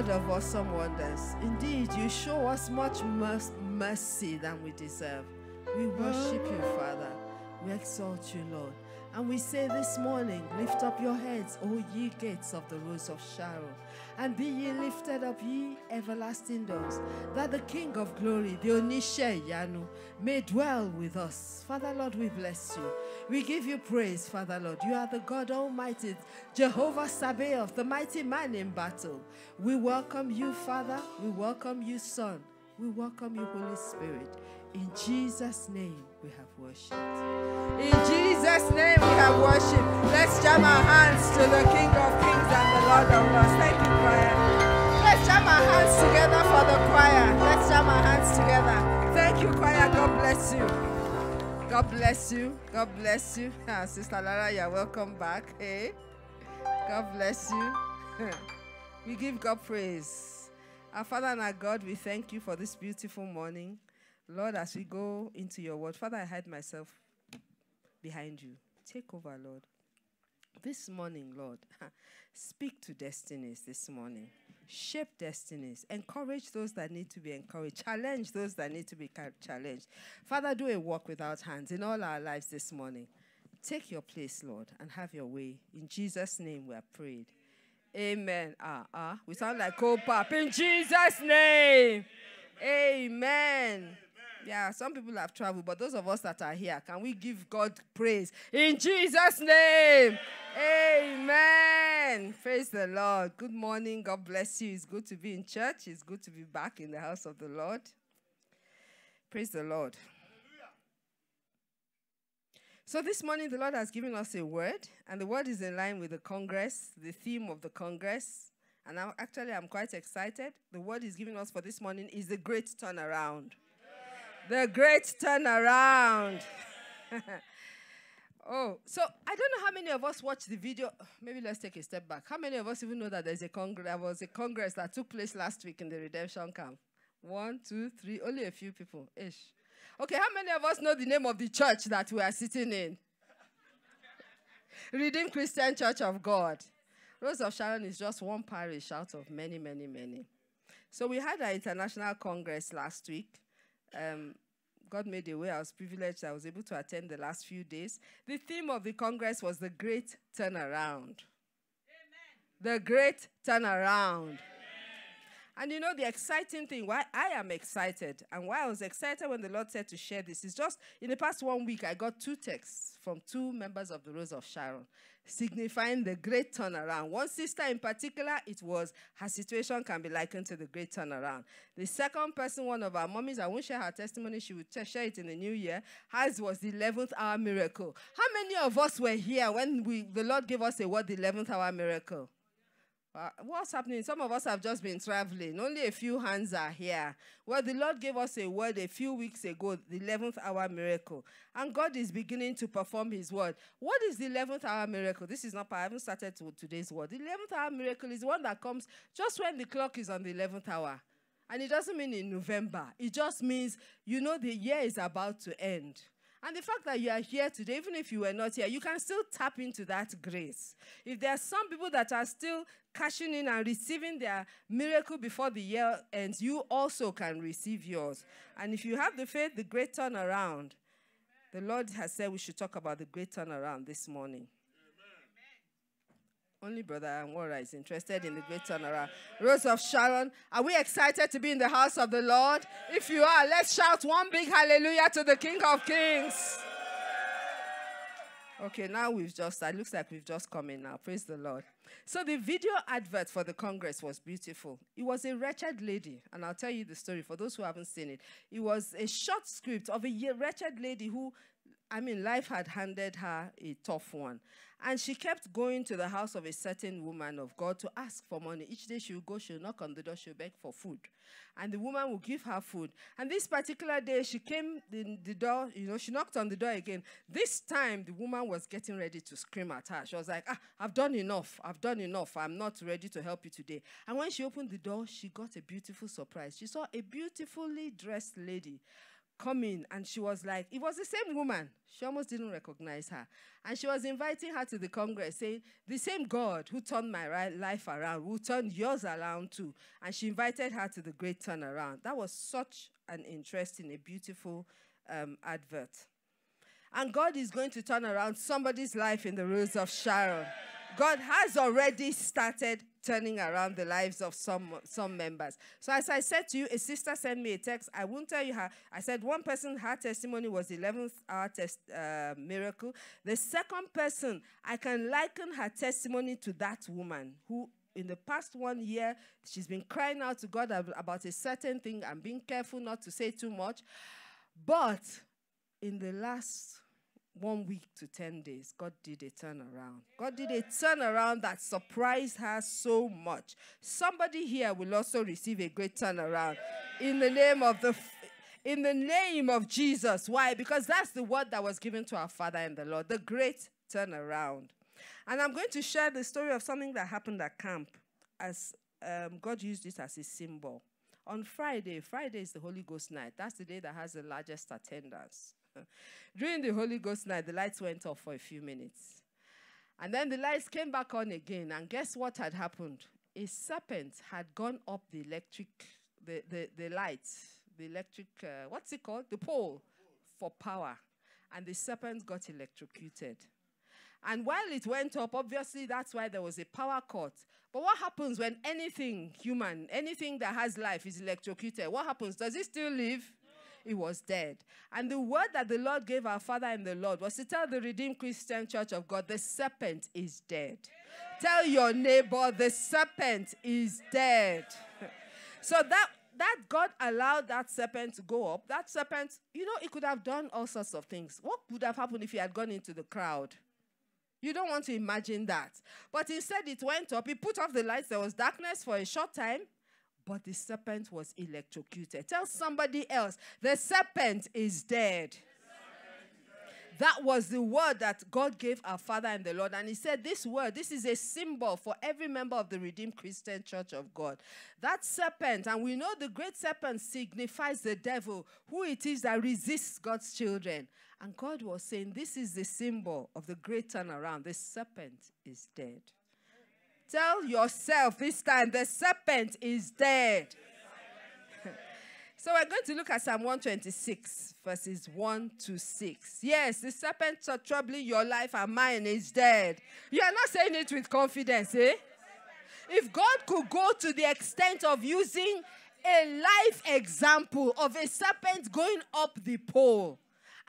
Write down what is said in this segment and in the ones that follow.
God of awesome wonders. Indeed, you show us much mercy than we deserve. We worship you, Father. We exalt you, Lord. And we say this morning, lift up your heads, O ye gates of the rose of Sharon, and be ye lifted up, ye everlasting doors, that the King of glory, the Onishe Yanu, may dwell with us. Father, Lord, we bless you. We give you praise, Father, Lord. You are the God Almighty, Jehovah Sabaoth, the mighty man in battle. We welcome you, Father. We welcome you, Son. We welcome you, Holy Spirit. In Jesus' name we have worshipped. In Jesus' name we have worshipped. Let's jam our hands to the King of Kings and the Lord of Lords. Thank you, choir. Let's jam our hands together for the choir. Let's jam our hands together. Thank you, choir. God bless you. God bless you. God bless you. Ah, Sister Lara, you're welcome back. Hey. God bless you. we give God praise. Our Father and our God, we thank you for this beautiful morning. Lord, as we go into your word, Father, I hide myself behind you. Take over, Lord. This morning, Lord, speak to destinies this morning. Shape destinies. Encourage those that need to be encouraged. Challenge those that need to be challenged. Father, do a work without hands in all our lives this morning. Take your place, Lord, and have your way. In Jesus' name we are prayed. Amen. Ah, ah. We sound like co-pop. In Jesus' name. Amen. Yeah, some people have traveled, but those of us that are here, can we give God praise? In Jesus' name. Amen. Praise the Lord. Good morning. God bless you. It's good to be in church. It's good to be back in the house of the Lord. Praise the Lord. So, this morning, the Lord has given us a word, and the word is in line with the Congress, the theme of the Congress. And I'm, actually, I'm quite excited. The word He's giving us for this morning is the great turnaround. The great turnaround. oh, so I don't know how many of us watched the video. Maybe let's take a step back. How many of us even know that there's a congress? There was a congress that took place last week in the redemption camp. One, two, three. Only a few people. Ish. Okay, how many of us know the name of the church that we are sitting in? Redeemed Christian Church of God. Rose of Sharon is just one parish out of many, many, many. So we had our international congress last week. Um, God made a way. I was privileged. I was able to attend the last few days. The theme of the Congress was the Great Turnaround. Amen. The Great Turnaround. Amen. And you know, the exciting thing, why I am excited, and why I was excited when the Lord said to share this, is just in the past one week, I got two texts from two members of the Rose of Sharon signifying the great turnaround. One sister in particular, it was her situation can be likened to the great turnaround. The second person, one of our mummies, I won't share her testimony, she would share it in the new year. Hers was the 11th hour miracle. How many of us were here when we, the Lord gave us a word, the 11th hour miracle? Uh, what's happening? Some of us have just been traveling. Only a few hands are here. Well, the Lord gave us a word a few weeks ago, the 11th hour miracle. And God is beginning to perform his word. What is the 11th hour miracle? This is not, I haven't started to today's word. The 11th hour miracle is one that comes just when the clock is on the 11th hour. And it doesn't mean in November. It just means, you know, the year is about to end. And the fact that you are here today, even if you were not here, you can still tap into that grace. If there are some people that are still cashing in and receiving their miracle before the year ends, you also can receive yours. And if you have the faith, the great turnaround, the Lord has said we should talk about the great turnaround this morning. Only Brother Anwara is interested in the great turnaround. Rose of Sharon, are we excited to be in the house of the Lord? If you are, let's shout one big hallelujah to the King of Kings. Okay, now we've just, it looks like we've just come in now. Praise the Lord. So the video advert for the Congress was beautiful. It was a wretched lady, and I'll tell you the story for those who haven't seen it. It was a short script of a wretched lady who I mean, life had handed her a tough one. And she kept going to the house of a certain woman of God to ask for money. Each day she would go, she would knock on the door, she would beg for food. And the woman would give her food. And this particular day, she came in the door, you know, she knocked on the door again. This time, the woman was getting ready to scream at her. She was like, ah, I've done enough. I've done enough. I'm not ready to help you today. And when she opened the door, she got a beautiful surprise. She saw a beautifully dressed lady coming and she was like, it was the same woman. She almost didn't recognize her. And she was inviting her to the Congress, saying, The same God who turned my life around will turn yours around too. And she invited her to the great turnaround. That was such an interesting, a beautiful um, advert. And God is going to turn around somebody's life in the Rose of Sharon. God has already started turning around the lives of some, some members. So, as I said to you, a sister sent me a text. I won't tell you how. I said one person, her testimony was 11th hour test, uh, miracle. The second person, I can liken her testimony to that woman who in the past one year, she's been crying out to God about a certain thing and being careful not to say too much. But in the last one week to 10 days, God did a turnaround. God did a turnaround that surprised her so much. Somebody here will also receive a great turnaround in the name of the in the name of Jesus. Why? Because that's the word that was given to our Father in the Lord, the great turnaround. And I'm going to share the story of something that happened at camp as um, God used it as a symbol. On Friday, Friday is the Holy Ghost night. That's the day that has the largest attendance. During the Holy Ghost night, the lights went off for a few minutes. And then the lights came back on again. And guess what had happened? A serpent had gone up the electric, the, the, the lights, the electric, uh, what's it called? The pole for power. And the serpent got electrocuted. And while it went up, obviously that's why there was a power cut. But what happens when anything human, anything that has life is electrocuted? What happens? Does it still live? He was dead. And the word that the Lord gave our Father in the Lord was to tell the Redeemed Christian Church of God, the serpent is dead. Tell your neighbor, the serpent is dead. so that that God allowed that serpent to go up. That serpent, you know, it could have done all sorts of things. What would have happened if he had gone into the crowd? You don't want to imagine that. But instead, it went up. He put off the lights. There was darkness for a short time but the serpent was electrocuted. Tell somebody else, the serpent is dead. That was the word that God gave our Father and the Lord. And He said, This word, this is a symbol for every member of the Redeemed Christian Church of God. That serpent, and we know the great serpent signifies the devil, who it is that resists God's children. And God was saying, This is the symbol of the great turnaround. The serpent is dead. Tell yourself this time the serpent is dead. so we're going to look at Psalm 126, verses 1 to 6. Yes, the serpent are troubling your life and mine is dead. You are not saying it with confidence, eh? If God could go to the extent of using a life example of a serpent going up the pole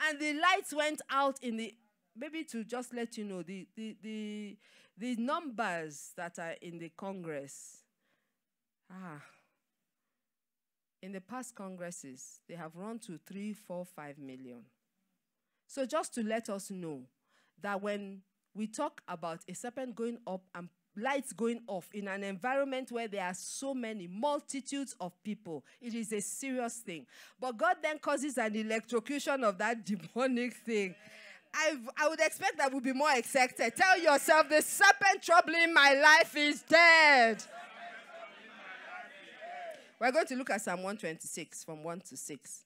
and the lights went out in the maybe to just let you know the the the the numbers that are in the Congress, ah, in the past Congresses, they have run to three, four, five million. So just to let us know that when we talk about a serpent going up and lights going off in an environment where there are so many multitudes of people, it is a serious thing. But God then causes an electrocution of that demonic thing. I, I would expect that we'll be more excited. Tell yourself, the serpent troubling my life is dead. We're going to look at Psalm 126 from 1 to 6.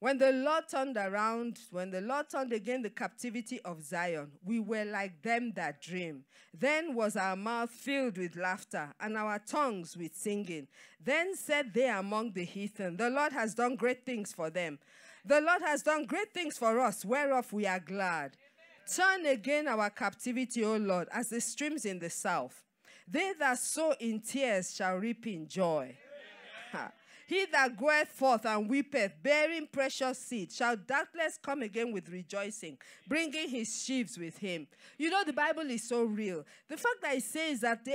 When the Lord turned around, when the Lord turned again the captivity of Zion, we were like them that dream. Then was our mouth filled with laughter and our tongues with singing. Then said they among the heathen, The Lord has done great things for them. The Lord has done great things for us, whereof we are glad. Turn again our captivity, O Lord, as the streams in the south. They that sow in tears shall reap in joy. He that goeth forth and weepeth, bearing precious seed, shall doubtless come again with rejoicing, bringing his sheaves with him. You know, the Bible is so real. The fact that it says that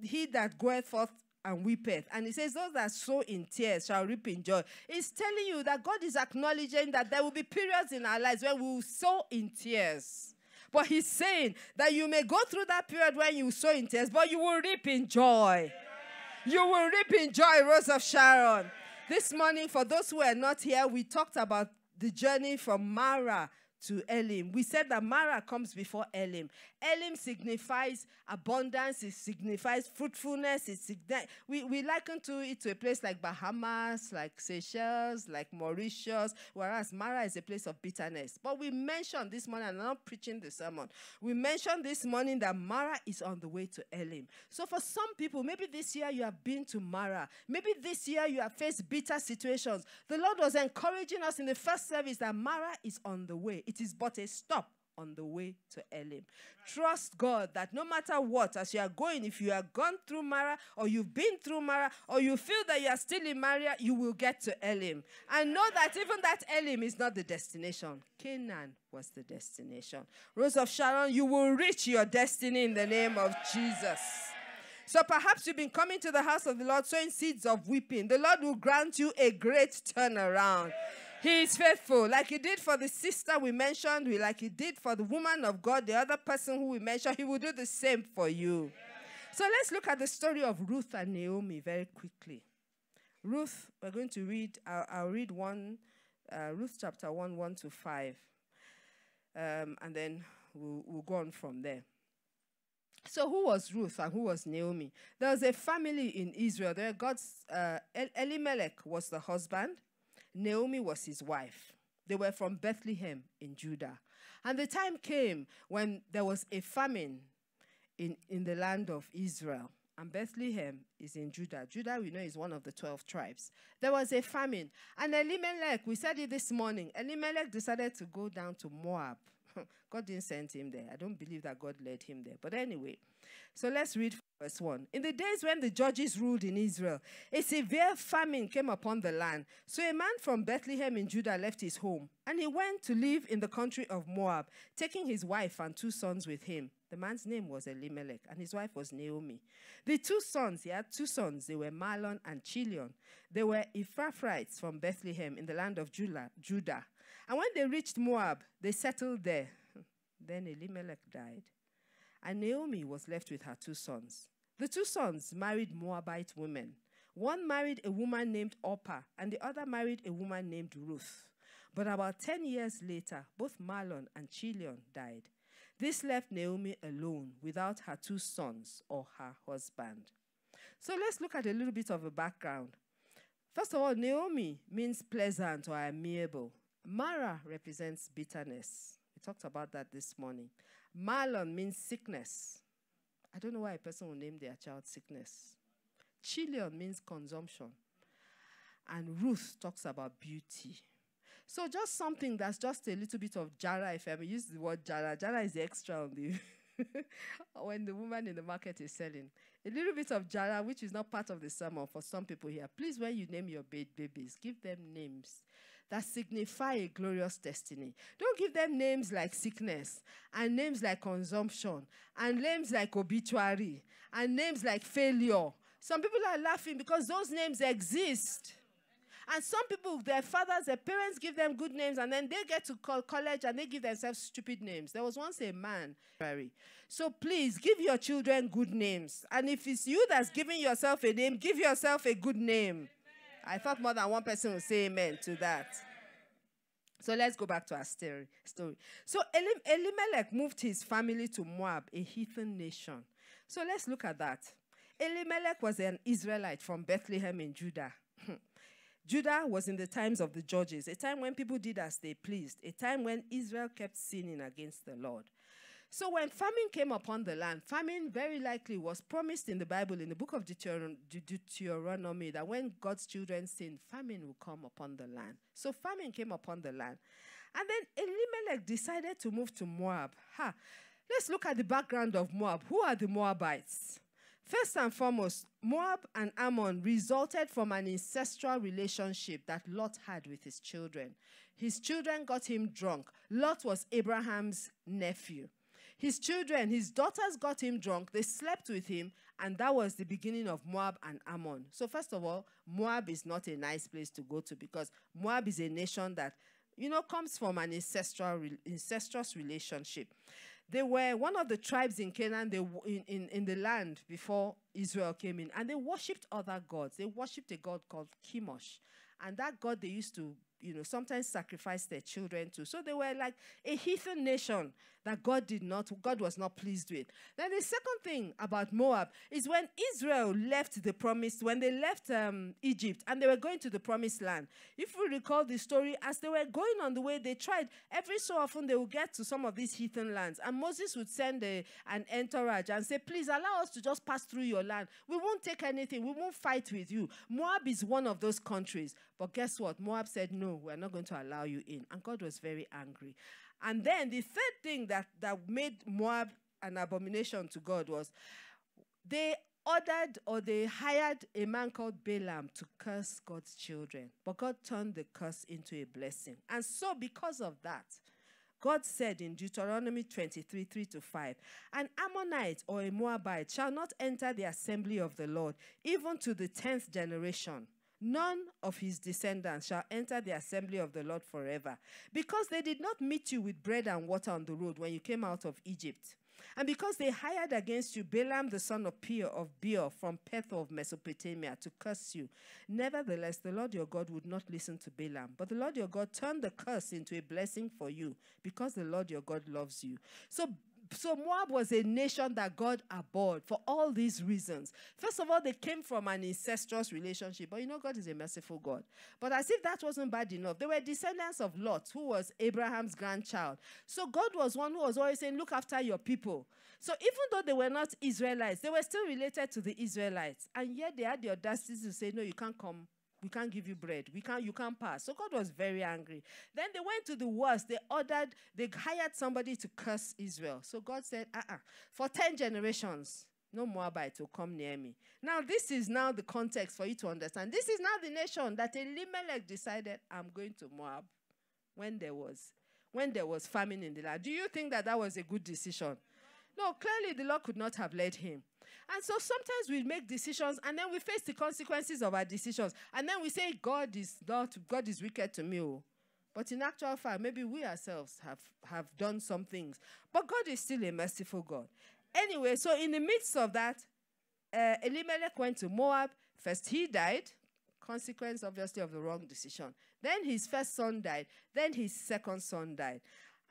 he that goeth forth and weepeth. And he says, Those that sow in tears shall reap in joy. It's telling you that God is acknowledging that there will be periods in our lives when we will sow in tears. But he's saying that you may go through that period when you sow in tears, but you will reap in joy. You will reap in joy, Rose of Sharon. This morning, for those who are not here, we talked about the journey from Mara to Elim. We said that Mara comes before Elim. Elim signifies abundance, it signifies fruitfulness. It signi- we, we liken to it to a place like Bahamas, like Seychelles, like Mauritius, whereas Mara is a place of bitterness. But we mentioned this morning, and I'm not preaching the sermon, we mentioned this morning that Mara is on the way to Elim. So for some people, maybe this year you have been to Mara, maybe this year you have faced bitter situations. The Lord was encouraging us in the first service that Mara is on the way. It is but a stop on the way to Elim. Trust God that no matter what, as you are going, if you have gone through Mara or you've been through Mara or you feel that you are still in Mara, you will get to Elim. And know that even that Elim is not the destination. Canaan was the destination. Rose of Sharon, you will reach your destiny in the name of Jesus. So perhaps you've been coming to the house of the Lord sowing seeds of weeping. The Lord will grant you a great turnaround. He is faithful, like He did for the sister we mentioned, like He did for the woman of God, the other person who we mentioned. He will do the same for you. So let's look at the story of Ruth and Naomi very quickly. Ruth, we're going to read, I'll, I'll read one, uh, Ruth chapter 1, 1 to 5. Um, and then we'll, we'll go on from there. So, who was Ruth and who was Naomi? There was a family in Israel. There, God's uh, Elimelech was the husband, Naomi was his wife. They were from Bethlehem in Judah. And the time came when there was a famine in, in the land of Israel. And Bethlehem is in Judah. Judah, we know, is one of the 12 tribes. There was a famine. And Elimelech, we said it this morning, Elimelech decided to go down to Moab. God didn't send him there. I don't believe that God led him there. But anyway, so let's read verse 1. In the days when the judges ruled in Israel, a severe famine came upon the land. So a man from Bethlehem in Judah left his home, and he went to live in the country of Moab, taking his wife and two sons with him. The man's name was Elimelech, and his wife was Naomi. The two sons, he had two sons, they were Mahlon and Chilion. They were Ephrathites from Bethlehem in the land of Judah. And when they reached Moab, they settled there. Then Elimelech died. And Naomi was left with her two sons. The two sons married Moabite women. One married a woman named Orpah, and the other married a woman named Ruth. But about 10 years later, both Mahlon and Chilion died. This left Naomi alone without her two sons or her husband. So let's look at a little bit of a background. First of all, Naomi means pleasant or amiable. Mara represents bitterness. We talked about that this morning. Mahlon means sickness. I don't know why a person will name their child sickness. Chilion means consumption. And Ruth talks about beauty. So just something that's just a little bit of jara, if I may use the word jara. Jara is extra on the when the woman in the market is selling. A little bit of jara, which is not part of the sermon for some people here. Please, when you name your babies, give them names that signify a glorious destiny. Don't give them names like sickness and names like consumption and names like obituary and names like failure. Some people are laughing because those names exist. And some people, their fathers, their parents give them good names, and then they get to college and they give themselves stupid names. There was once a man. So please give your children good names. And if it's you that's giving yourself a name, give yourself a good name. I thought more than one person would say amen to that. So let's go back to our story. So Elimelech moved his family to Moab, a heathen nation. So let's look at that. Elimelech was an Israelite from Bethlehem in Judah. Judah was in the times of the judges, a time when people did as they pleased, a time when Israel kept sinning against the Lord. So when famine came upon the land, famine very likely was promised in the Bible in the book of Deuteronomy that when God's children sin, famine will come upon the land. So famine came upon the land. And then Elimelech decided to move to Moab. Ha. Let's look at the background of Moab. Who are the Moabites? First and foremost, Moab and Ammon resulted from an ancestral relationship that Lot had with his children. His children got him drunk. Lot was Abraham's nephew. His children, his daughters got him drunk. They slept with him, and that was the beginning of Moab and Ammon. So, first of all, Moab is not a nice place to go to because Moab is a nation that, you know, comes from an ancestral, incestuous relationship. They were one of the tribes in Canaan, they, in, in, in the land before Israel came in, and they worshipped other gods. They worshipped a god called Chemosh. And that god they used to you know, sometimes sacrifice their children to. So they were like a heathen nation that God did not, God was not pleased with. Then the second thing about Moab is when Israel left the promised, when they left um, Egypt and they were going to the promised land. If we recall the story, as they were going on the way, they tried every so often they would get to some of these heathen lands, and Moses would send a, an entourage and say, "Please allow us to just pass through your land. We won't take anything. We won't fight with you." Moab is one of those countries, but guess what? Moab said, "No, we're not going to allow you in," and God was very angry. And then the third thing that, that made Moab an abomination to God was they ordered or they hired a man called Balaam to curse God's children. But God turned the curse into a blessing. And so, because of that, God said in Deuteronomy 23 3 to 5, An Ammonite or a Moabite shall not enter the assembly of the Lord, even to the tenth generation. None of his descendants shall enter the assembly of the Lord forever, because they did not meet you with bread and water on the road when you came out of Egypt. And because they hired against you Balaam the son of Peor of Beor from Pethor of Mesopotamia to curse you. Nevertheless, the Lord your God would not listen to Balaam. But the Lord your God turned the curse into a blessing for you because the Lord your God loves you. So so Moab was a nation that God abhorred for all these reasons. First of all, they came from an incestuous relationship, but you know God is a merciful God. But as if that wasn't bad enough, they were descendants of Lot, who was Abraham's grandchild. So God was one who was always saying, "Look after your people." So even though they were not Israelites, they were still related to the Israelites, and yet they had the audacity to say, "No, you can't come we can't give you bread. We can't, you can't pass. So God was very angry. Then they went to the worst. They ordered, they hired somebody to curse Israel. So God said, uh-uh, for 10 generations, no Moabite will come near me. Now, this is now the context for you to understand. This is now the nation that Elimelech decided, I'm going to Moab when there was when there was famine in the land. Do you think that that was a good decision? No, clearly the Lord could not have led him. And so sometimes we make decisions and then we face the consequences of our decisions. And then we say, God is not, God is wicked to me. Oh. But in actual fact, maybe we ourselves have, have done some things. But God is still a merciful God. Anyway, so in the midst of that, uh, Elimelech went to Moab. First, he died, consequence, obviously, of the wrong decision. Then his first son died. Then his second son died.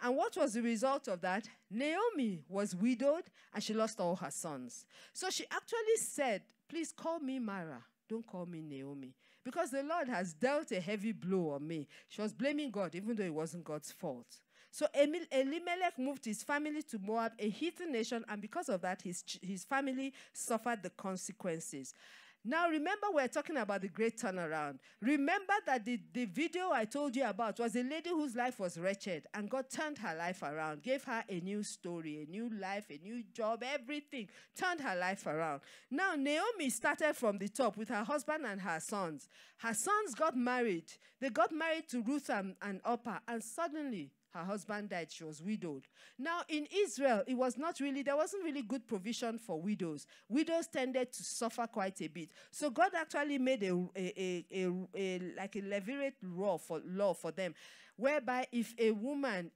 And what was the result of that? Naomi was widowed and she lost all her sons. So she actually said, Please call me Mara. Don't call me Naomi. Because the Lord has dealt a heavy blow on me. She was blaming God, even though it wasn't God's fault. So Elimelech moved his family to Moab, a heathen nation, and because of that, his, his family suffered the consequences. Now, remember, we're talking about the great turnaround. Remember that the, the video I told you about was a lady whose life was wretched, and God turned her life around, gave her a new story, a new life, a new job, everything, turned her life around. Now, Naomi started from the top with her husband and her sons. Her sons got married. They got married to Ruth and, and Orpah, and suddenly her husband died. She was widowed. Now, in Israel, it was not really, there wasn't really good provision for widows. Widows tended to suffer quite a bit. So God actually made a, a, a, a, a like a levirate law for, law for them, whereby if a woman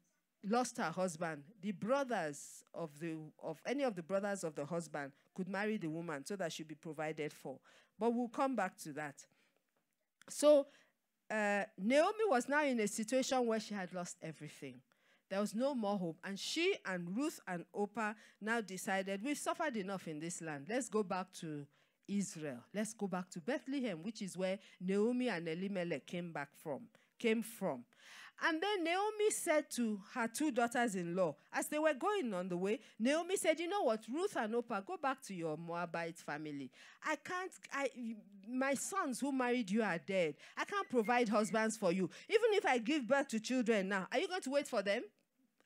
lost her husband, the brothers of the of any of the brothers of the husband could marry the woman so that she'd be provided for. But we'll come back to that. So uh, Naomi was now in a situation where she had lost everything. There was no more hope. And she and Ruth and Orpah now decided, we've suffered enough in this land. Let's go back to Israel. Let's go back to Bethlehem, which is where Naomi and Elimelech came back from, came from. And then Naomi said to her two daughters in law, as they were going on the way, Naomi said, You know what, Ruth and Orpah, go back to your Moabite family. I can't, I, my sons who married you are dead. I can't provide husbands for you. Even if I give birth to children now, are you going to wait for them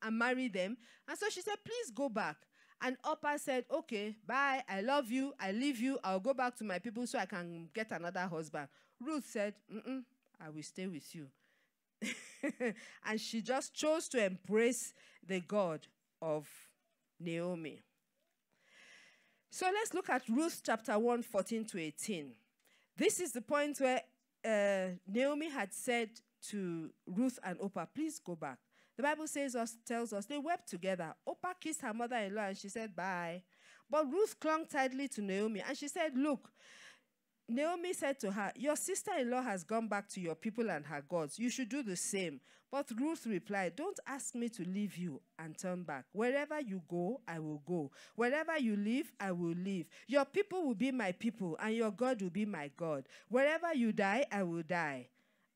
and marry them? And so she said, Please go back. And Orpah said, Okay, bye. I love you. I leave you. I'll go back to my people so I can get another husband. Ruth said, I will stay with you. and she just chose to embrace the God of Naomi. So let's look at Ruth chapter 1, 14 to 18. This is the point where uh, Naomi had said to Ruth and Orpah, please go back. The Bible says us, tells us they wept together. Orpah kissed her mother-in-law and she said, bye. But Ruth clung tightly to Naomi and she said, look, Naomi said to her, Your sister in law has gone back to your people and her gods. You should do the same. But Ruth replied, Don't ask me to leave you and turn back. Wherever you go, I will go. Wherever you live, I will live. Your people will be my people, and your God will be my God. Wherever you die, I will die.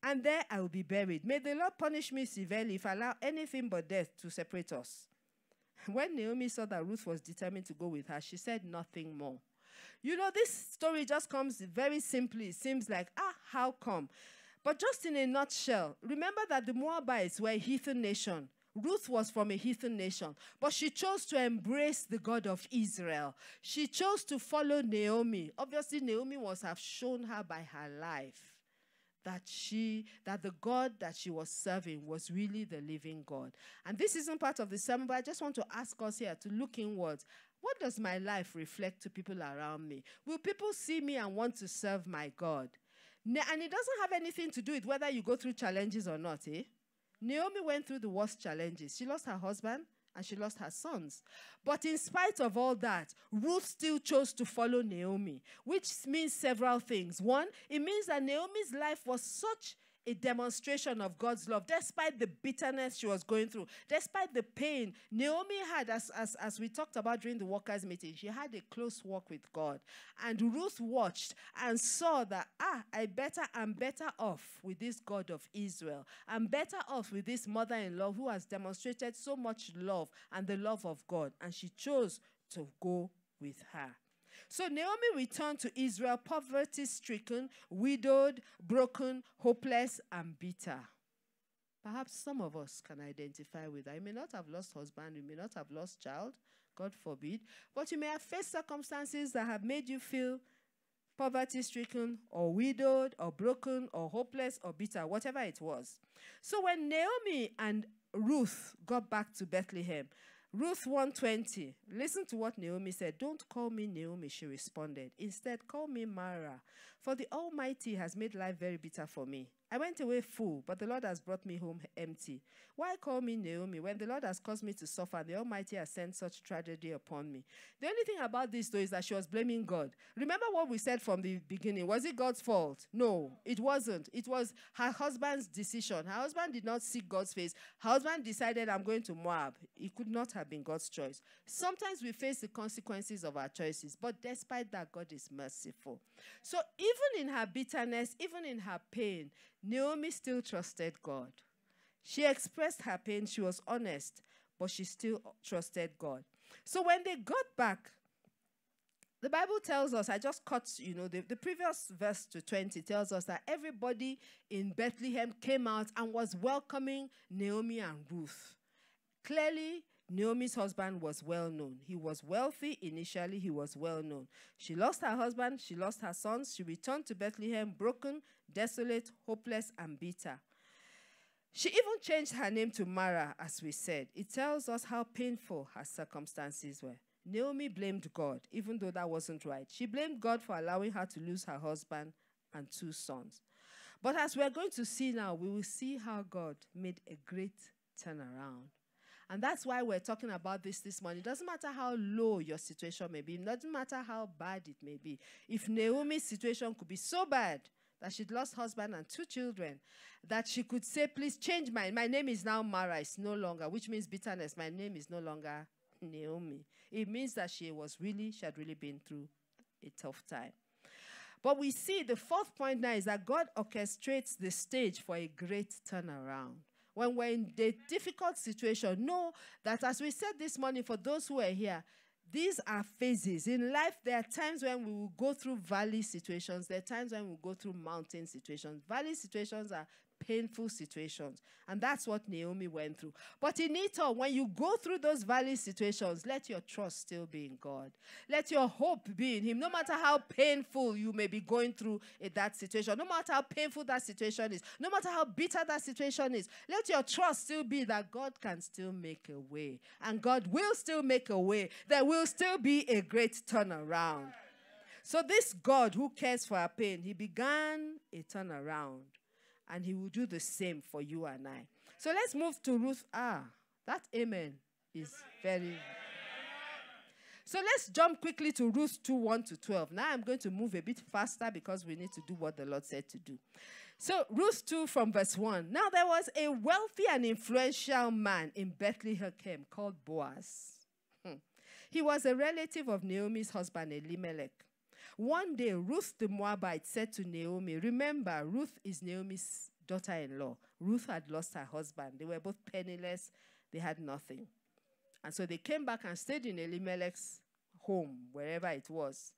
And there I will be buried. May the Lord punish me severely if I allow anything but death to separate us. When Naomi saw that Ruth was determined to go with her, she said nothing more. You know, this story just comes very simply. It seems like, ah, how come? But just in a nutshell, remember that the Moabites were a heathen nation. Ruth was from a heathen nation, but she chose to embrace the God of Israel. She chose to follow Naomi. Obviously, Naomi must have shown her by her life that she that the God that she was serving was really the living God. And this isn't part of the sermon, but I just want to ask us here to look inwards. What does my life reflect to people around me? Will people see me and want to serve my God? And it doesn't have anything to do with whether you go through challenges or not, eh? Naomi went through the worst challenges. She lost her husband and she lost her sons. But in spite of all that, Ruth still chose to follow Naomi, which means several things. One, it means that Naomi's life was such a demonstration of God's love, despite the bitterness she was going through, despite the pain. Naomi had, as, as, as we talked about during the workers' meeting, she had a close walk with God. And Ruth watched and saw that, ah, I better, I'm better off with this God of Israel. I'm better off with this mother in law who has demonstrated so much love and the love of God. And she chose to go with her. So Naomi returned to Israel poverty stricken, widowed, broken, hopeless, and bitter. Perhaps some of us can identify with that. You may not have lost husband, you may not have lost child, God forbid, but you may have faced circumstances that have made you feel poverty stricken or widowed or broken or hopeless or bitter, whatever it was. So when Naomi and Ruth got back to Bethlehem, Ruth 120. Listen to what Naomi said. Don't call me Naomi, she responded. Instead, call me Mara, for the Almighty has made life very bitter for me. I went away full, but the Lord has brought me home empty. Why call me Naomi when the Lord has caused me to suffer and the Almighty has sent such tragedy upon me? The only thing about this, though, is that she was blaming God. Remember what we said from the beginning? Was it God's fault? No, it wasn't. It was her husband's decision. Her husband did not seek God's face. Her husband decided, I'm going to Moab. It could not have been God's choice. Sometimes we face the consequences of our choices, but despite that, God is merciful. So even in her bitterness, even in her pain, Naomi still trusted God. She expressed her pain, she was honest, but she still trusted God. So when they got back, the Bible tells us, I just cut, you know, the, the previous verse to 20 tells us that everybody in Bethlehem came out and was welcoming Naomi and Ruth. Clearly, Naomi's husband was well known. He was wealthy initially, he was well known. She lost her husband, she lost her sons, she returned to Bethlehem broken, desolate, hopeless, and bitter. She even changed her name to Mara, as we said. It tells us how painful her circumstances were. Naomi blamed God, even though that wasn't right. She blamed God for allowing her to lose her husband and two sons. But as we're going to see now, we will see how God made a great turnaround. And that's why we're talking about this this morning. It doesn't matter how low your situation may be, it doesn't matter how bad it may be. If Naomi's situation could be so bad that she'd lost husband and two children, that she could say, please change my My name is now Mara, it's no longer, which means bitterness. My name is no longer Naomi. It means that she was really, she had really been through a tough time. But we see the fourth point now is that God orchestrates the stage for a great turnaround when we're in a difficult situation, know that as we said this morning, for those who are here, these are phases. In life, there are times when we will go through valley situations, there are times when we will go through mountain situations. Valley situations are painful situations. And that's what Naomi went through. But in it when you go through those valley situations, let your trust still be in God. Let your hope be in Him. No matter how painful you may be going through in that situation, no matter how painful that situation is, no matter how bitter that situation is, let your trust still be that God can still make a way. And God will still make a way. There will still be a great turnaround. So, this God who cares for our pain, He began a turnaround and he will do the same for you and I. So let's move to Ruth. Ah, that amen is very. So let's jump quickly to Ruth 2 1 to 12. Now I'm going to move a bit faster because we need to do what the Lord said to do. So, Ruth 2 from verse 1. Now there was a wealthy and influential man in Bethlehem called Boaz. Hmm. He was a relative of Naomi's husband Elimelech. One day, Ruth the Moabite said to Naomi, Remember, Ruth is Naomi's daughter in law. Ruth had lost her husband. They were both penniless, they had nothing. And so they came back and stayed in Elimelech's home, wherever it was.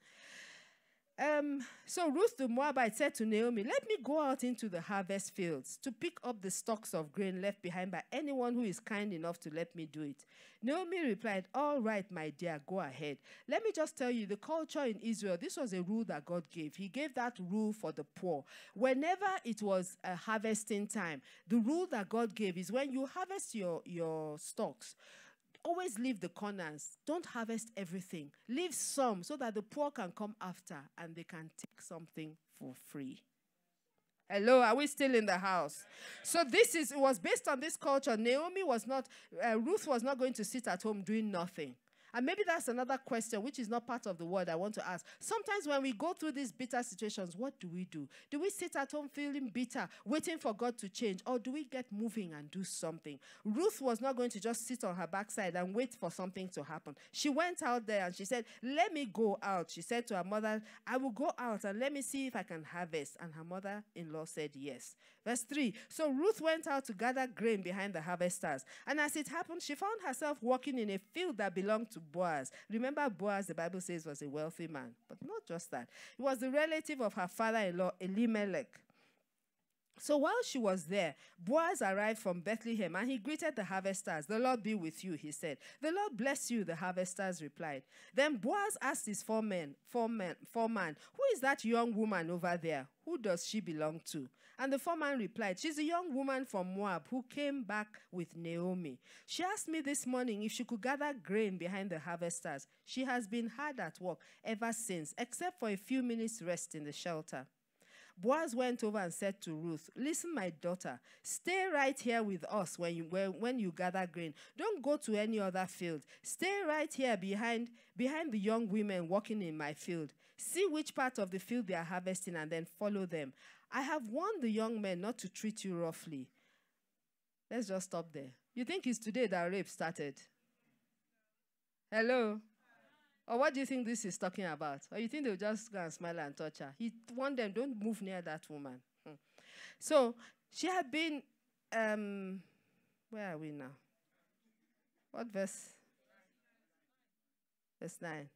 Um, so Ruth the Moabite said to Naomi, Let me go out into the harvest fields to pick up the stalks of grain left behind by anyone who is kind enough to let me do it. Naomi replied, All right, my dear, go ahead. Let me just tell you the culture in Israel, this was a rule that God gave. He gave that rule for the poor. Whenever it was a harvesting time, the rule that God gave is when you harvest your, your stalks, always leave the corners. Don't harvest everything. Leave some so that the poor can come after and they can take something for free. Hello, are we still in the house? So this is it was based on this culture. Naomi was not uh, Ruth was not going to sit at home doing nothing. And maybe that's another question, which is not part of the word I want to ask. Sometimes when we go through these bitter situations, what do we do? Do we sit at home feeling bitter, waiting for God to change, or do we get moving and do something? Ruth was not going to just sit on her backside and wait for something to happen. She went out there and she said, Let me go out. She said to her mother, I will go out and let me see if I can harvest. And her mother in law said, Yes. Verse 3 So Ruth went out to gather grain behind the harvesters. And as it happened, she found herself walking in a field that belonged to Boaz. Remember, Boaz, the Bible says, was a wealthy man. But not just that, he was the relative of her father in law, Elimelech. So while she was there, Boaz arrived from Bethlehem and he greeted the harvesters. The Lord be with you, he said. The Lord bless you, the harvesters replied. Then Boaz asked his foreman, foreman, foreman, Who is that young woman over there? Who does she belong to? And the foreman replied, She's a young woman from Moab who came back with Naomi. She asked me this morning if she could gather grain behind the harvesters. She has been hard at work ever since, except for a few minutes' rest in the shelter. Boaz went over and said to Ruth, Listen, my daughter, stay right here with us when you, when, when you gather grain. Don't go to any other field. Stay right here behind, behind the young women working in my field. See which part of the field they are harvesting and then follow them. I have warned the young men not to treat you roughly. Let's just stop there. You think it's today that rape started? Hello? Or what do you think this is talking about? Or you think they'll just go and smile and touch her? He warned them, don't move near that woman. Hmm. So she had been, um, where are we now? What verse? Verse 9.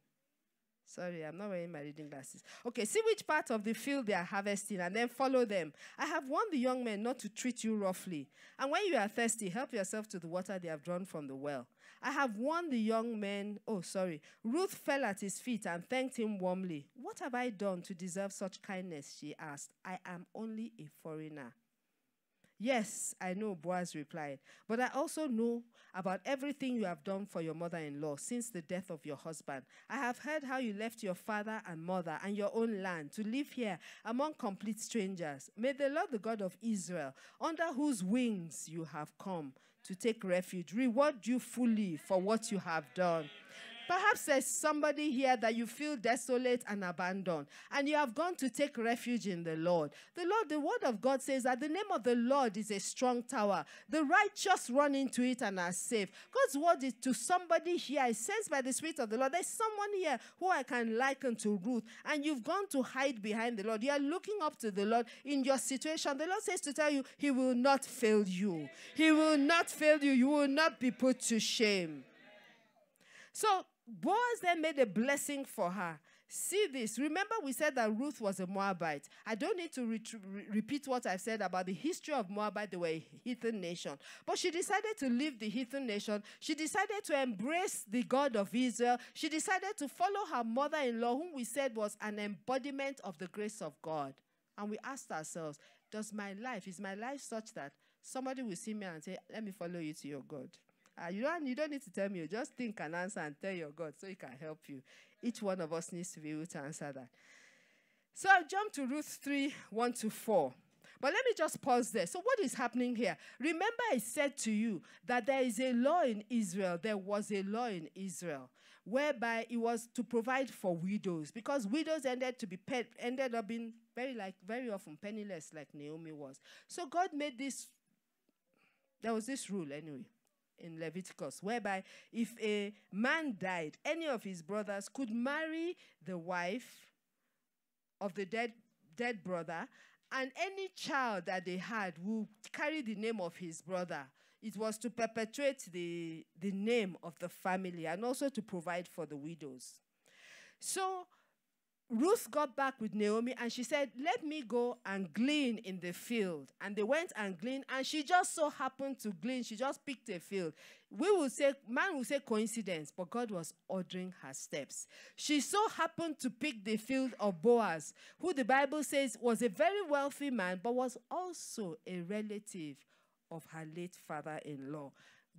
Sorry, I'm not wearing my reading glasses. Okay, see which part of the field they are harvesting and then follow them. I have warned the young men not to treat you roughly. And when you are thirsty, help yourself to the water they have drawn from the well. I have warned the young men. Oh, sorry. Ruth fell at his feet and thanked him warmly. What have I done to deserve such kindness? She asked. I am only a foreigner. Yes, I know, Boaz replied, but I also know about everything you have done for your mother in law since the death of your husband. I have heard how you left your father and mother and your own land to live here among complete strangers. May the Lord, the God of Israel, under whose wings you have come to take refuge, reward you fully for what you have done. Perhaps there's somebody here that you feel desolate and abandoned, and you have gone to take refuge in the Lord. The Lord, the word of God says that the name of the Lord is a strong tower. The righteous run into it and are safe. God's word is to somebody here. It says by the Spirit of the Lord, there's someone here who I can liken to Ruth, and you've gone to hide behind the Lord. You are looking up to the Lord in your situation. The Lord says to tell you, He will not fail you. He will not fail you. You will not be put to shame. So Boaz then made a blessing for her. See this. Remember, we said that Ruth was a Moabite. I don't need to re- re- repeat what I've said about the history of Moabite. They were a heathen nation. But she decided to leave the heathen nation. She decided to embrace the God of Israel. She decided to follow her mother in law, whom we said was an embodiment of the grace of God. And we asked ourselves, Does my life, is my life such that somebody will see me and say, Let me follow you to your God? Uh, you, don't, you don't need to tell me. You just think and answer and tell your God so he can help you. Each one of us needs to be able to answer that. So I'll jump to Ruth 3 1 to 4. But let me just pause there. So, what is happening here? Remember, I said to you that there is a law in Israel. There was a law in Israel. whereby it was to provide for widows because widows ended to be pe- ended up being very like very often penniless like Naomi was. So God made this there was this rule anyway in Leviticus whereby if a man died, any of his brothers could marry the wife of the dead dead brother and any child that they had would carry the name of his brother it was to perpetuate the, the name of the family and also to provide for the widows. So Ruth got back with Naomi and she said, Let me go and glean in the field. And they went and gleaned, and she just so happened to glean. She just picked a field. We will say, man will say coincidence, but God was ordering her steps. She so happened to pick the field of Boaz, who the Bible says was a very wealthy man, but was also a relative of her late father in law.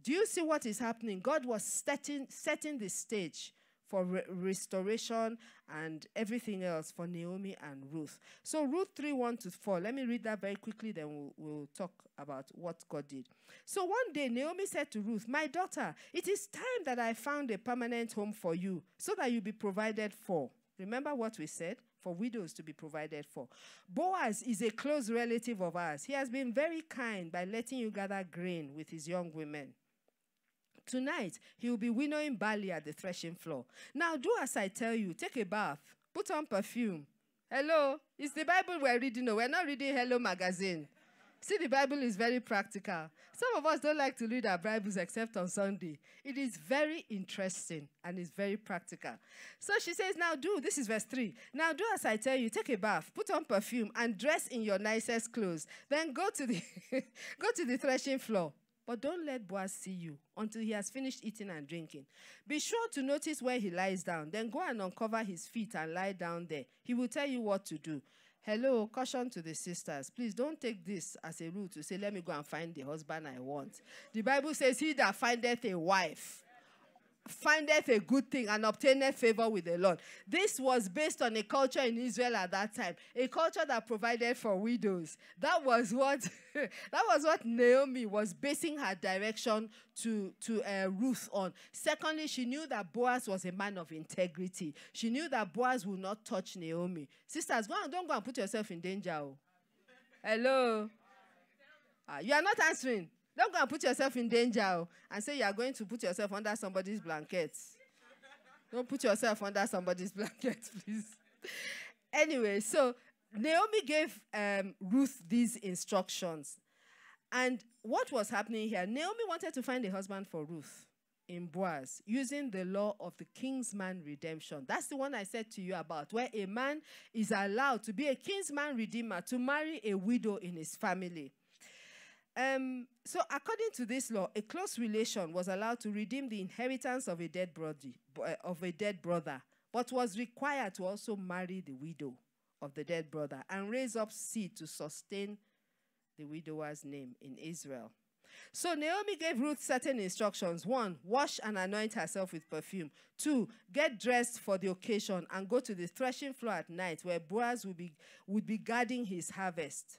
Do you see what is happening? God was setting, setting the stage for re- restoration and everything else for Naomi and Ruth. So, Ruth 3 1 to 4, let me read that very quickly, then we'll, we'll talk about what God did. So, one day Naomi said to Ruth, My daughter, it is time that I found a permanent home for you so that you be provided for. Remember what we said? For widows to be provided for. Boaz is a close relative of ours. He has been very kind by letting you gather grain with his young women. Tonight, he will be winnowing barley at the threshing floor. Now, do as I tell you take a bath, put on perfume. Hello? It's the Bible we're reading. No, we're not reading Hello magazine. See, the Bible is very practical. Some of us don't like to read our Bibles except on Sunday. It is very interesting and it's very practical. So she says, Now do, this is verse 3. Now do as I tell you, take a bath, put on perfume, and dress in your nicest clothes. Then go to the go to the threshing floor. But don't let Boaz see you until he has finished eating and drinking. Be sure to notice where he lies down. Then go and uncover his feet and lie down there. He will tell you what to do. Hello, caution to the sisters. Please don't take this as a rule to say, let me go and find the husband I want. The Bible says, He that findeth a wife findeth a good thing and obtaineth favor with the Lord. This was based on a culture in Israel at that time, a culture that provided for widows. That was what that was what Naomi was basing her direction to to uh, Ruth on. Secondly, she knew that Boaz was a man of integrity. She knew that Boaz would not touch Naomi. Sisters, go and, don't go and put yourself in danger. Oh. Hello. Uh, you are not answering. Don't go and put yourself in danger oh, and say you are going to put yourself under somebody's blanket. Don't put yourself under somebody's blanket, please. anyway, so Naomi gave um, Ruth these instructions. And what was happening here? Naomi wanted to find a husband for Ruth in Boaz using the law of the kinsman redemption. That's the one I said to you about, where a man is allowed to be a kinsman redeemer to marry a widow in his family. Um, so, according to this law, a close relation was allowed to redeem the inheritance of a dead brody, uh, of a dead brother, but was required to also marry the widow of the dead brother and raise up seed to sustain the widower's name in Israel. So Naomi gave Ruth certain instructions. One, wash and anoint herself with perfume. Two, get dressed for the occasion and go to the threshing floor at night where Boaz would be, would be guarding his harvest.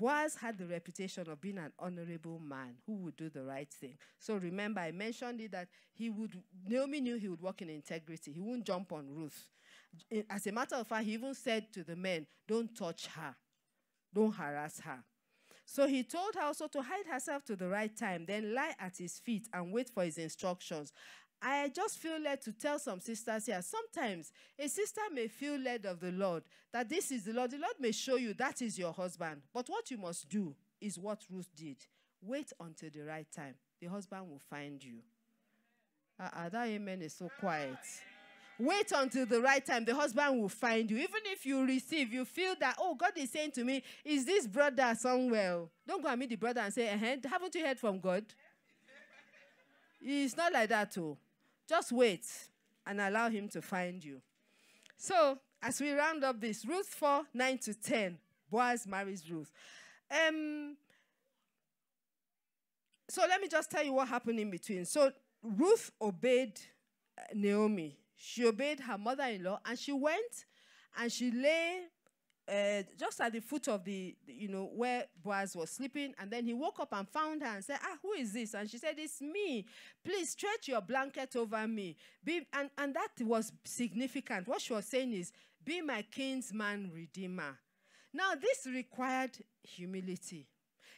Boaz had the reputation of being an honorable man who would do the right thing. So remember, I mentioned it that he would, Naomi knew he would walk in integrity. He wouldn't jump on Ruth. As a matter of fact, he even said to the men, Don't touch her, don't harass her. So he told her also to hide herself to the right time, then lie at his feet and wait for his instructions. I just feel led to tell some sisters here. Sometimes a sister may feel led of the Lord that this is the Lord. The Lord may show you that is your husband. But what you must do is what Ruth did. Wait until the right time. The husband will find you. Uh, that amen is so quiet. Wait until the right time. The husband will find you. Even if you receive, you feel that, oh, God is saying to me, is this brother somewhere? Don't go and meet the brother and say, uh-huh, haven't you heard from God? It's not like that, too. Just wait and allow him to find you. So, as we round up this, Ruth 4 9 to 10, Boaz marries Ruth. Um, so, let me just tell you what happened in between. So, Ruth obeyed uh, Naomi. She obeyed her mother in law and she went and she lay uh, just at the foot of the, you know, where Boaz was sleeping. And then he woke up and found her and said, Ah, who is this? And she said, It's me. Please stretch your blanket over me. Be, and, and that was significant. What she was saying is, Be my kinsman redeemer. Now, this required humility.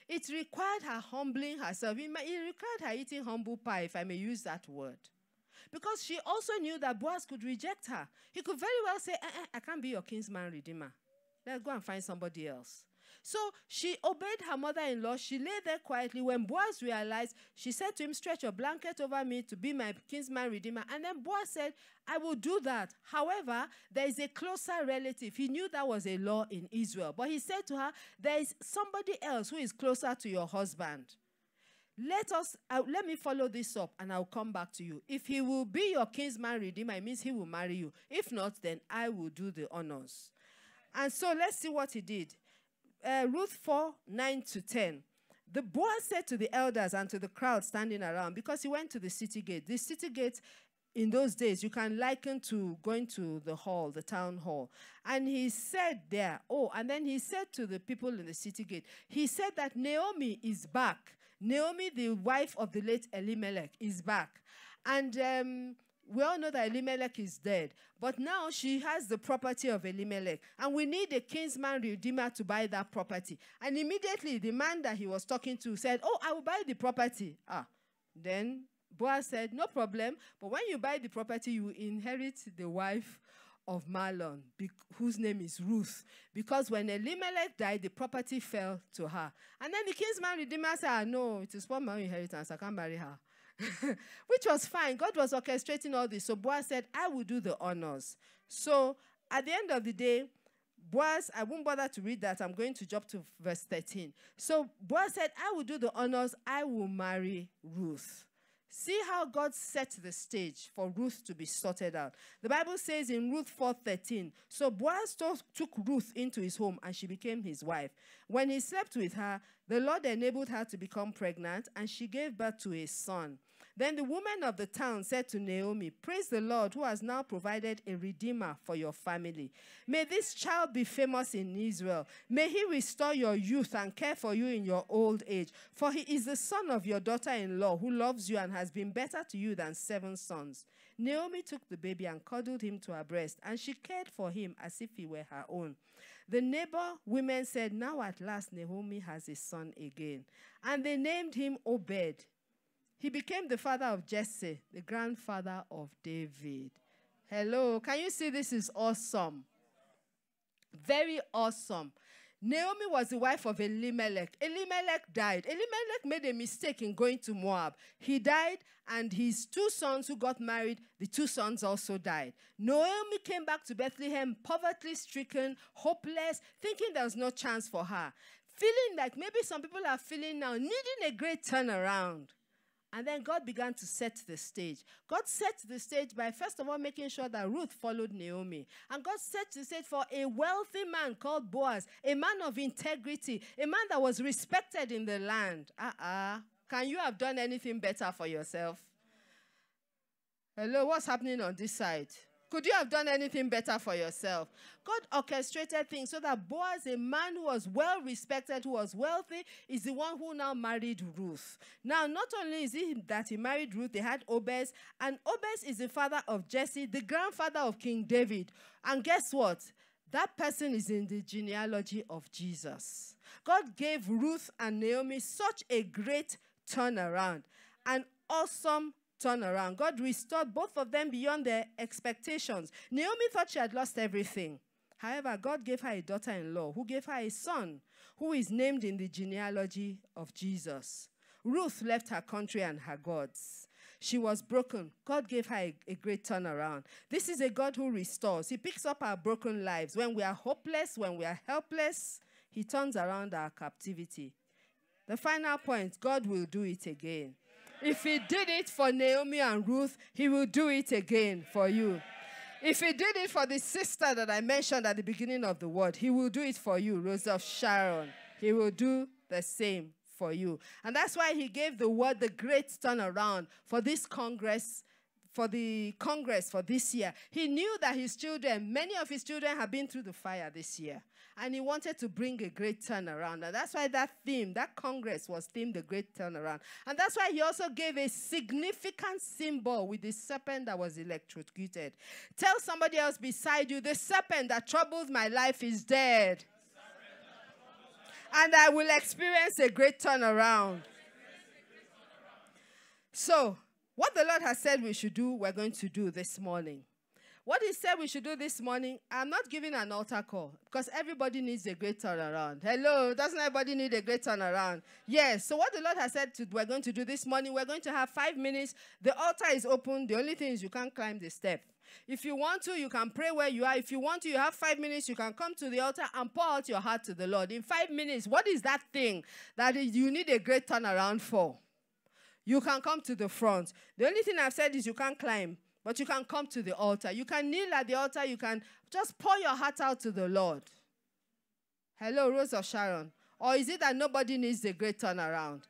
It required her humbling herself. It required her eating humble pie, if I may use that word. Because she also knew that Boaz could reject her. He could very well say, eh, eh, I can't be your kinsman redeemer. Let's go and find somebody else. So she obeyed her mother in law. She lay there quietly. When Boaz realized, she said to him, Stretch your blanket over me to be my kinsman redeemer. And then Boaz said, I will do that. However, there is a closer relative. He knew that was a law in Israel. But he said to her, There is somebody else who is closer to your husband. Let us uh, let me follow this up and I'll come back to you. If he will be your kinsman redeemer, it means he will marry you. If not, then I will do the honors. And so let's see what he did. Uh, Ruth 4 9 to 10. The Boaz said to the elders and to the crowd standing around, because he went to the city gate. The city gate in those days, you can liken to going to the hall, the town hall. And he said there, oh, and then he said to the people in the city gate, he said that Naomi is back Naomi, the wife of the late Elimelech, is back. And um, we all know that Elimelech is dead. But now she has the property of Elimelech. And we need a kinsman redeemer to buy that property. And immediately the man that he was talking to said, Oh, I will buy the property. Ah, then Boaz said, No problem. But when you buy the property, you inherit the wife of Mahlon, whose name is Ruth, because when Elimelech died, the property fell to her. And then the kinsman redeemer said, ah, No, it is for my inheritance. I can't marry her. Which was fine. God was orchestrating all this. So Boaz said, I will do the honors. So at the end of the day, Boaz, I won't bother to read that. I'm going to jump to verse 13. So Boaz said, I will do the honors. I will marry Ruth. See how God set the stage for Ruth to be sorted out. The Bible says in Ruth 4:13, so Boaz took Ruth into his home and she became his wife. When he slept with her, the Lord enabled her to become pregnant and she gave birth to a son. Then the woman of the town said to Naomi, Praise the Lord who has now provided a redeemer for your family. May this child be famous in Israel. May he restore your youth and care for you in your old age. For he is the son of your daughter in law who loves you and has been better to you than seven sons. Naomi took the baby and cuddled him to her breast, and she cared for him as if he were her own. The neighbor women said, Now at last Naomi has a son again. And they named him Obed. He became the father of Jesse, the grandfather of David. Hello, can you see this is awesome? Very awesome. Naomi was the wife of Elimelech. Elimelech died. Elimelech made a mistake in going to Moab. He died, and his two sons who got married, the two sons also died. Naomi came back to Bethlehem, poverty stricken, hopeless, thinking there was no chance for her. Feeling like maybe some people are feeling now, needing a great turnaround. And then God began to set the stage. God set the stage by, first of all, making sure that Ruth followed Naomi. And God set the stage for a wealthy man called Boaz, a man of integrity, a man that was respected in the land. Uh uh-uh. uh Can you have done anything better for yourself? Hello, what's happening on this side? Could you have done anything better for yourself? God orchestrated things so that Boaz, a man who was well respected, who was wealthy, is the one who now married Ruth. Now, not only is it that he married Ruth, they had Obed, and Obed is the father of Jesse, the grandfather of King David. And guess what? That person is in the genealogy of Jesus. God gave Ruth and Naomi such a great turnaround, an awesome turnaround. God restored both of them beyond their expectations. Naomi thought she had lost everything. However, God gave her a daughter in law who gave her a son who is named in the genealogy of Jesus. Ruth left her country and her gods. She was broken. God gave her a, a, great turnaround. This is a God who restores. He picks up our broken lives. When we are hopeless, when we are helpless, He turns around our captivity. The final point God will do it again. If he did it for Naomi and Ruth, he will do it again for you. If he did it for the sister that I mentioned at the beginning of the word, he will do it for you, Rose of Sharon. He will do the same for you. And that's why he gave the word the great turnaround for this Congress for the Congress for this year, he knew that his children, many of his children, have been through the fire this year. And he wanted to bring a great turnaround. And that's why that theme, that Congress was themed the great turnaround. And that's why he also gave a significant symbol with the serpent that was electrocuted. Tell somebody else beside you, the serpent that troubles my life is dead. And I will experience a great turnaround. So, what the Lord has said we should do, we're going to do this morning. What He said we should do this morning, I'm not giving an altar call because everybody needs a great turnaround. Hello, doesn't everybody need a great turnaround? Yes. So, what the Lord has said to, we're going to do this morning, we're going to have five minutes. The altar is open. The only thing is you can't climb the step. If you want to, you can pray where you are. If you want to, you have five minutes. You can come to the altar and pour out your heart to the Lord. In five minutes, what is that thing that you need a great turnaround for? You can come to the front. The only thing I've said is you can't climb, but you can come to the altar. You can kneel at the altar. You can just pour your heart out to the Lord. Hello, Rose of Sharon. Or is it that nobody needs a great turnaround?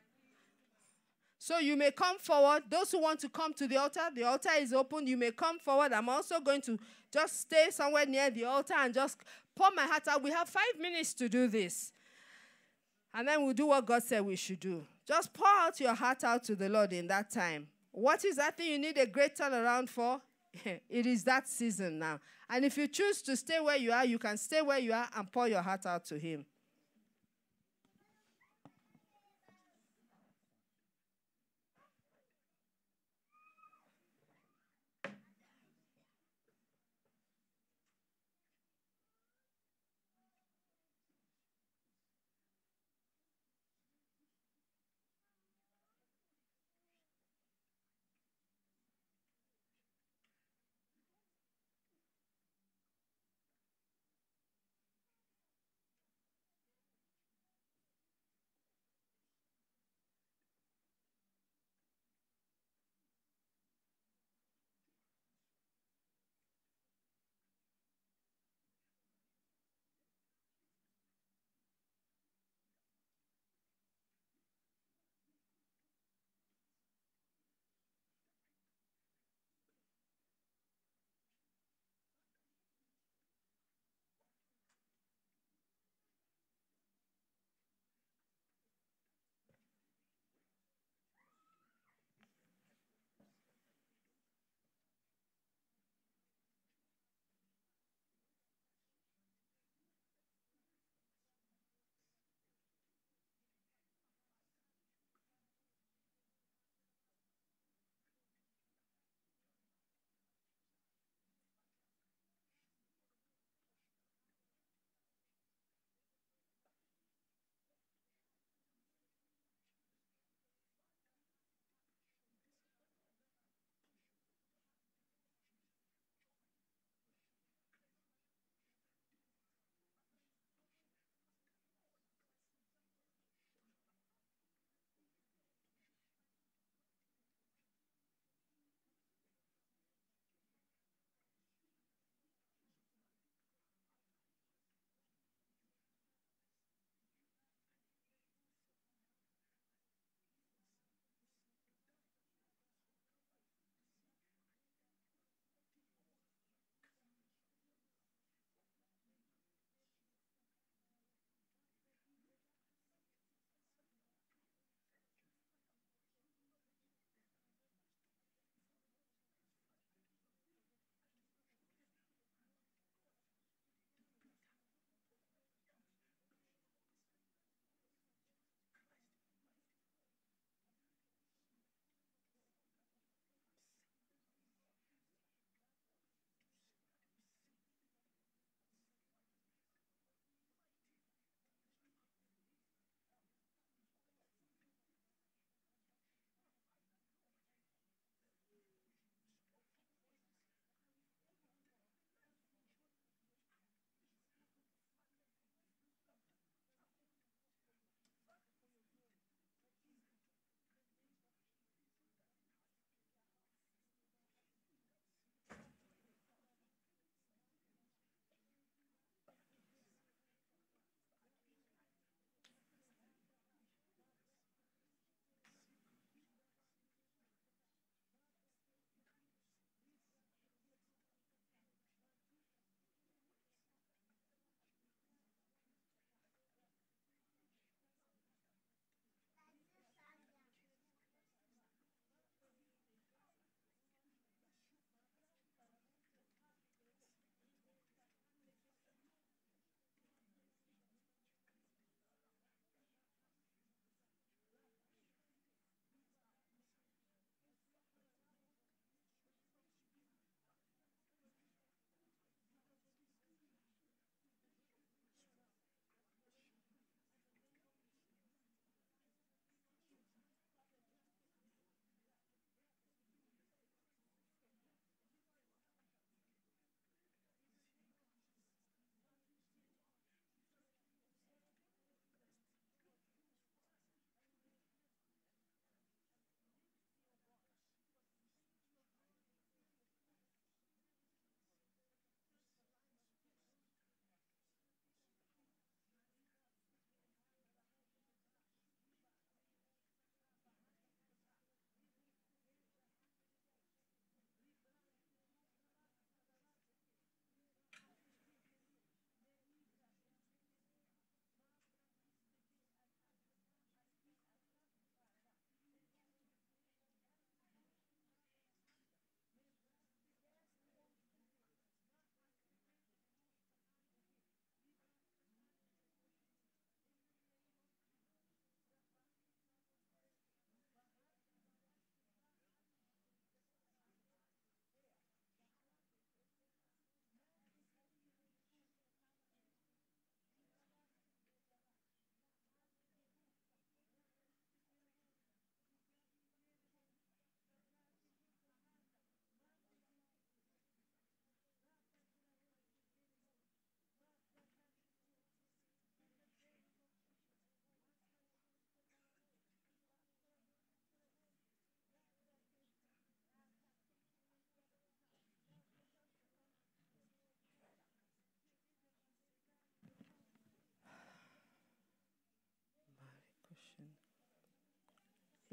So you may come forward. Those who want to come to the altar, the altar is open. You may come forward. I'm also going to just stay somewhere near the altar and just pour my heart out. We have five minutes to do this. And then we'll do what God said we should do. Just pour out your heart out to the Lord in that time. What is that thing you need a great turnaround for? it is that season now. And if you choose to stay where you are, you can stay where you are and pour your heart out to Him.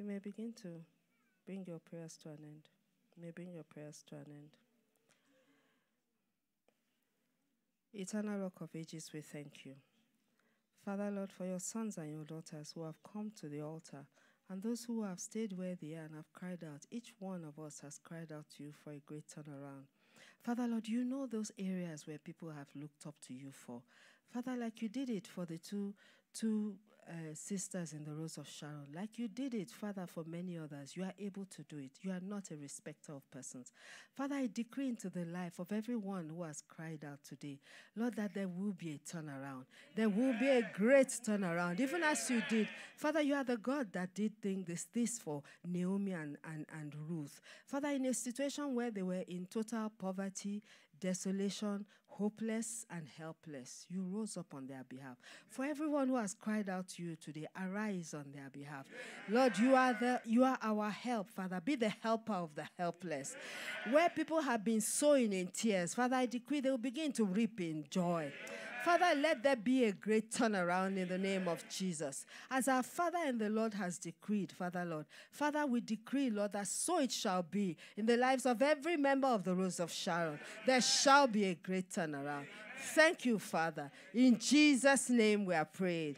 You may begin to bring your prayers to an end. You may bring your prayers to an end. Eternal Rock of Ages, we thank you. Father, Lord, for your sons and your daughters who have come to the altar and those who have stayed where they are and have cried out. Each one of us has cried out to you for a great turnaround. Father, Lord, you know those areas where people have looked up to you for. Father, like you did it for the two, two uh, sisters in the Rose of Sharon, like you did it, Father, for many others, you are able to do it. You are not a respecter of persons. Father, I decree into the life of everyone who has cried out today, Lord, that there will be a turnaround. There will be a great turnaround, even as you did. Father, you are the God that did think this, this for Naomi and, and, and Ruth. Father, in a situation where they were in total poverty, desolation, hopeless and helpless, you rose up on their behalf. For everyone who has cried out to you today, arise on their behalf. Lord, you are the you are our help, Father. Be the helper of the helpless. Where people have been sowing in tears, Father, I decree they will begin to reap in joy. Father, let there be a great turnaround in the name of Jesus. As our Father and the Lord has decreed, Father, Lord. Father, we decree, Lord, that so it shall be in the lives of every member of the Rose of Sharon. There shall be a great turnaround. Thank you, Father. In Jesus' name we are prayed.